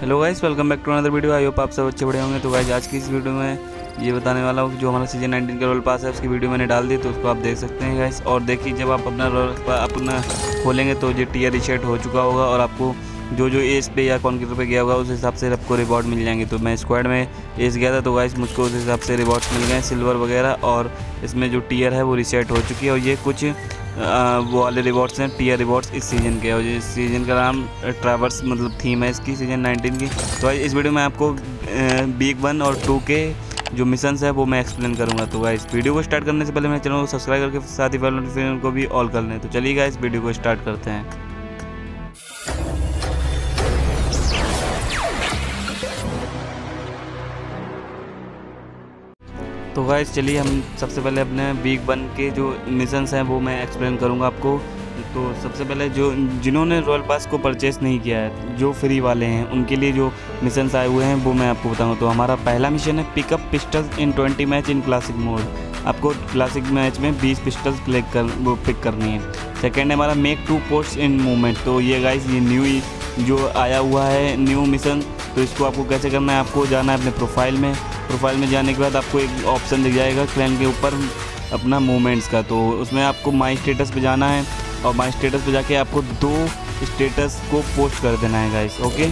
Hello guys welcome back to another video I hope आप सब अच्छे बड़े होंगे। तो गाइस आज की इस वीडियो में ये बताने वाला हूँ जो हमारा सीज़न 19 का रोल पास है, उसकी वीडियो मैंने डाल दी तो उसको आप देख सकते हैं गाइस और देखिए, जब आप अपना रोल अपना खोलेंगे तो ये टीयर रिसेट हो चुका होगा और आपको जो जो एस पे या कौन कॉन्क्रीटर पे गया होगा, उस हिसाब से आपको रिवॉर्ड मिल जाएँगे। तो मैं स्क्वाड में एस गया था तो गाइस मुझको उस हिसाब से रिवॉर्ड्स मिल गए सिल्वर वगैरह। और इसमें जो टीयर है, वो रिसेट हो चुकी है। और ये कुछ वो वाले रिवॉर्ड्स हैं टीयर रिवॉर्ड्स इस सीज़न के और इस सीज़न का नाम ट्रैवर्स मतलब थीम है इसकी सीज़न 19 की। तो इस वीडियो में आपको बीक वन और टू के जो मिशंस है, वो मैं एक्सप्लेन करूँगा। तो इस वीडियो को स्टार्ट करने से पहले मेरे चैनल को सब्सक्राइब करके साथ ही बेल नोटिफिकेशन को भी ऑल कर लें। तो चलिएगा इस वीडियो को स्टार्ट करते हैं। तो गाइस चलिए हम सबसे पहले अपने वीक वन के जो मिशंस हैं, वो मैं एक्सप्लेन करूँगा आपको। तो सबसे पहले जो, जिन्होंने रॉयल पास को परचेस नहीं किया है, जो फ्री वाले हैं, उनके लिए जो मिशंस आए हुए हैं, वो मैं आपको बताऊँगा तो हमारा पहला मिशन है pick up pistols in twenty match in classic mode आपको क्लासिक मैच में बीस पिस्टल्स क्लिक कर, वो पिक करनी है। सेकेंड है हमारा make two post in movement तो ये गाइस ये न्यू जो आया हुआ है न्यू मिशन तो इसको आपको कैसे करना है आपको जाना है अपने प्रोफ़ाइल में। प्रोफ़ाइल में जाने के बाद आपको एक ऑप्शन दिख जाएगा क्लैन के ऊपर अपना मूवमेंट्स का। तो उसमें आपको माई स्टेटस पर जाना है और माई स्टेटस पर जाके आपको दो स्टेटस को पोस्ट कर देना है गाइस ओके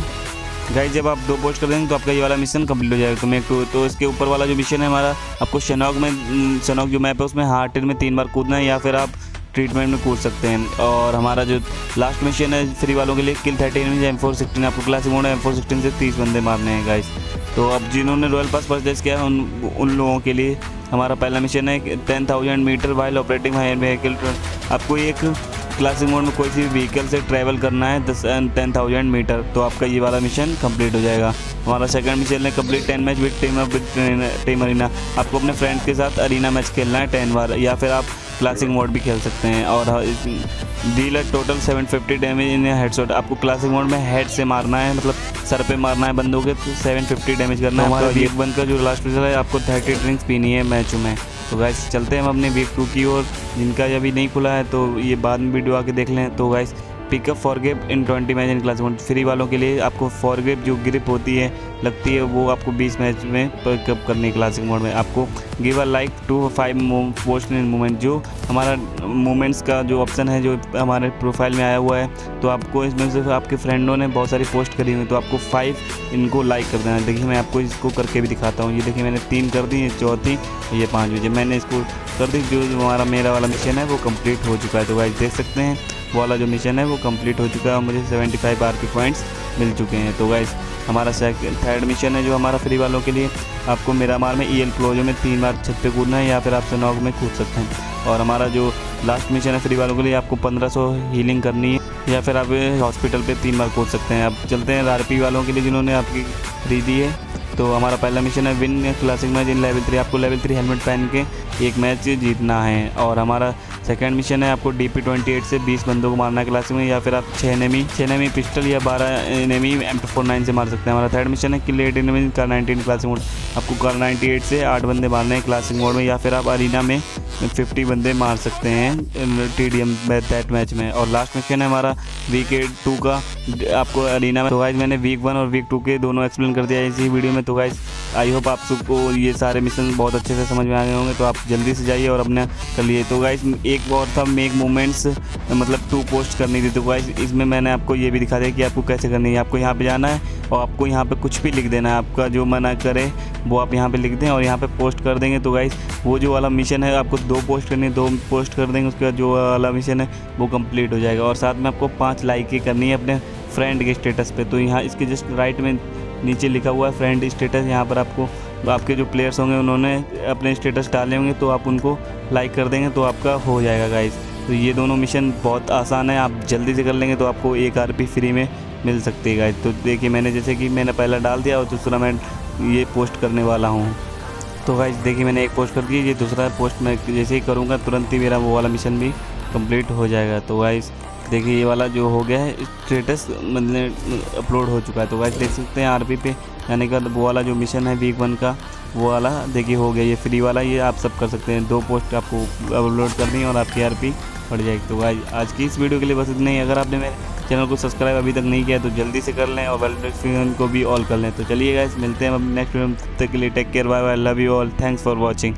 गाइस जब आप दो पोस्ट कर देंगे तो आपका ये वाला मिशन कंप्लीट हो जाएगा। तो मैं तो, तो इसके ऊपर वाला जो मिशन है हमारा आपको शनौक में शनौक जो मैप है उसमें हार्ट में तीन बार कूदना है या फिर आप ट्रीटमेंट में कूद सकते हैं। और हमारा जो लास्ट मिशन है फ्री वालों के लिए kill thirteen in M four sixteen आपको classic mode M four sixteen से तीस बंदे मारने हैं गाइस तो अब जिन्होंने रॉयल पास परचेज किया है उन उन लोगों के लिए हमारा पहला मिशन है ten thousand meter while operating high vehicle आपको एक क्लासिक मोड में कोई सी व्हीकल से ट्रैवल करना है, दस टेन थाउज़ेंड मीटर तो आपका ये वाला मिशन कंप्लीट हो जाएगा। हमारा सेकंड मिशन है complete ten match with team with team arena आपको अपने फ्रेंड के साथ अरीना मैच खेलना है टेन बार। या फिर आप क्लासिक मोड भी खेल सकते हैं और deal total 750 damage in headshot आपको क्लासिक मोड में हेड से मारना है मतलब सर पे मारना है बंदों के तो 750 डैमेज करना है हमारा वीक वन का जो लास्ट रिज़ल्ट है आपको 30 ड्रिंक्स पीनी है मैचों में। तो गैस चलते हैं हम अपने वीक टू की ओर। जिनका अभी नहीं खुला है तो ये बाद में वीडियो आके देख लें। तो guys pick up four grip in twenty match in class one free वालों के लिए आपको फॉर ग्रिप जो ग्रिप होती है, लगती है, वो आपको 20 मैच में पिकअप करनी है क्लासिक मोड में आपको give a like to five post in movement जो हमारा मूवमेंट्स का जो ऑप्शन है, जो हमारे प्रोफ़ाइल में आया हुआ है तो आपको इसमें से आपके फ्रेंडों ने बहुत सारी पोस्ट करी हुई तो आपको फाइव इनको लाइक कर देना। देखिए, मैं आपको इसको करके भी दिखाता हूँ। ये देखिए, मैंने तीन कर दी, ये चौथी, ये पाँच बजे मैंने इसको कर दी, जो हमारा मेरा वाला मिशन है, वो कंप्लीट हो चुका है। तो भाई देख सकते हैं वाला जो मिशन है, वो कंप्लीट हो चुका है मुझे 75 फाइव आर पी पॉइंट्स मिल चुके हैं। तो गाइस हमारा सेकंड थर्ड मिशन है जो हमारा फ्री वालों के लिए आपको मेरा मार में ई एल क्लोजो में तीन बार छत पे कूदना है या फिर आप सनॉग में कूद सकते हैं। और हमारा जो लास्ट मिशन है फ्री वालों के लिए, आपको 1500 हीलिंग करनी है या फिर आप हॉस्पिटल पे तीन बार कूद सकते हैं। अब चलते हैं आरपी वालों के लिए जिन्होंने आपकी खरीदी है। तो हमारा पहला मिशन है win classic match in level three आपको लेवल थ्री हेलमेट पहन के एक मैच जीतना है। और हमारा सेकंड मिशन है आपको डी पी ट्वेंटी एट से बीस बंदों को मारना है में, या फिर आप छः एनेमी छः एनेमी पिस्टल या बारह एनेमी एम फोर नाइन से मार सकते हैं। हमारा थर्ड मिशन है कि let enemy car nineteen classic mode आपको कार नाइन्टी एट से आठ बंदे मारने हैं क्लासिक मोड में, या फिर आप अरीना में फिफ्टी बंदे मार सकते हैं टी डी दैट मैच में और लास्ट मिशन है हमारा वीक एट टू का, आपको अरीना में। तो गाइज़ मैंने वीक वन और वीक टू के दोनों एक्सप्लेन कर दिया इसी वीडियो में। तो गाइज़ आई होप आप सबको ये सारे मिशन बहुत अच्छे से समझ में आ गए होंगे तो आप जल्दी से जाइए और अपने कर लिए तो गाइज़ एक और था मेक मूवमेंट्स मतलब टू पोस्ट करनी थी। तो गाइज़ इसमें मैंने आपको ये भी दिखा दिया कि आपको कैसे करनी है। आपको यहाँ पे जाना है और आपको यहाँ पे कुछ भी लिख देना है। आपका जो मना करे, वो आप यहाँ पे लिख दें और यहाँ पे पोस्ट कर देंगे। तो गाइज़ वो जो वाला मिशन है, आपको दो पोस्ट करनी है, दो पोस्ट कर देंगे, उसके बाद जो वाला मिशन है, वो कंप्लीट हो जाएगा। और साथ में आपको पाँच लाइकें करनी है अपने फ्रेंड के स्टेटस पे। तो यहाँ, इसके जस्ट राइट में नीचे लिखा हुआ है फ्रेंड स्टेटस यहाँ पर आपको, आपके जो प्लेयर्स होंगे, उन्होंने अपने स्टेटस डाले होंगे तो आप उनको लाइक कर देंगे तो आपका हो जाएगा गाइज़ तो ये दोनों मिशन बहुत आसान है, आप जल्दी से कर लेंगे तो आपको एक आर फ्री में मिल सकती है गाइज़ तो देखिए, मैंने जैसे कि मैंने पहला डाल दिया और दूसरा मैं ये पोस्ट करने वाला हूँ. तो गाइज़ देखिए, मैंने एक पोस्ट कर दी, ये दूसरा पोस्ट मैं जैसे ही करूँगा, तुरंत ही मेरा वो वाला मिशन भी कंप्लीट हो जाएगा. तो गाइज़ देखिए, ये वाला जो हो गया है स्टेटस मतलब अपलोड हो चुका है तो वैसे देख सकते हैं आरपी पे, यानी कि वो वाला जो मिशन है वीक वन का, वो वाला देखिए हो गया, ये फ्री वाला, ये आप सब कर सकते हैं, दो पोस्ट आपको अपलोड करनी है और आपकी आर पड़ जाएगी। तो भाई आज की इस वीडियो के लिए बस इतना ही। अगर आपने मेरे चैनल को सब्सक्राइब अभी तक नहीं किया तो जल्दी से कर लें और बेल नोटिफिकेशन को भी ऑल कर लें। तो चलिए गाइस मिलते हैं अब नेक्स्ट वीडियो तक के लिए take care bye bye love you all thanks for watching